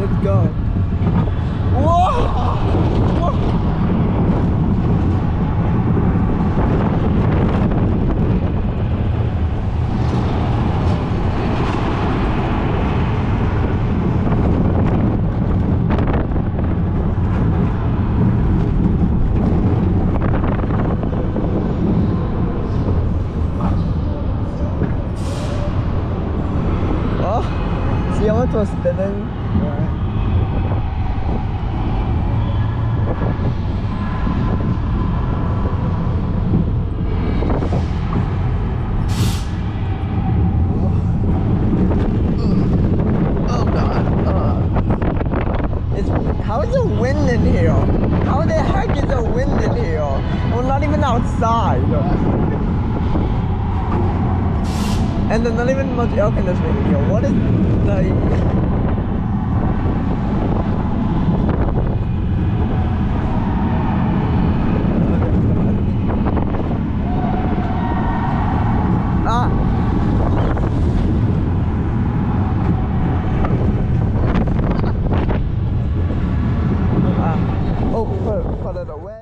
Let's go. Oh, much was spinning? Oh god. It's how is there wind in here? How the heck is there wind in here? We're not even outside. And there's not even much elk in this video. What is the... Ah. Ah. Oh, put it away.